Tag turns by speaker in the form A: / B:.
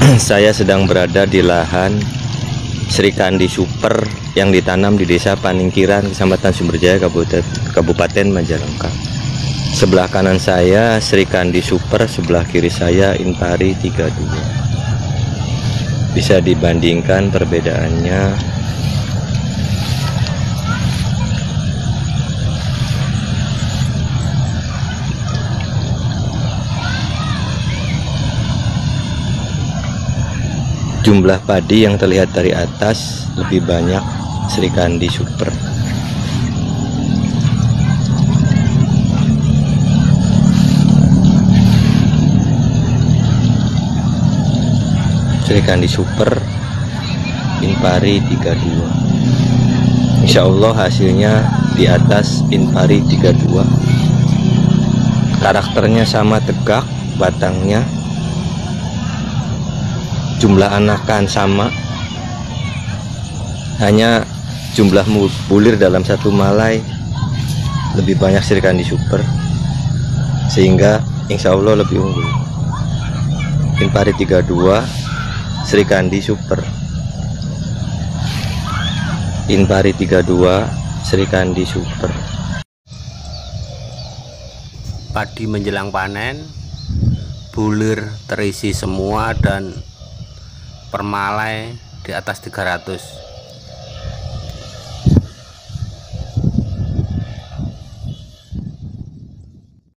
A: saya sedang berada di lahan Sri Kandi Super yang ditanam di Desa Paningkiran, Kecamatan Sumberjaya, Kabupaten, Kabupaten Majalengka. Sebelah kanan saya Sri Kandi Super, sebelah kiri saya Impari 32. Bisa dibandingkan perbedaannya jumlah padi yang terlihat dari atas lebih banyak Sri Kandi Super. Sri Kandi Super Impari 32 Insya Allah hasilnya di atas Impari 32 karakternya sama tegak batangnya jumlah anakan sama. Hanya jumlah bulir dalam satu malai. Lebih banyak Sirikandi Super. Sehingga insya Allah lebih unggul. Impari 32 Srikandi Super. Impari 32 Srikandi Super.
B: Padi menjelang panen bulir terisi semua dan permalai di atas 300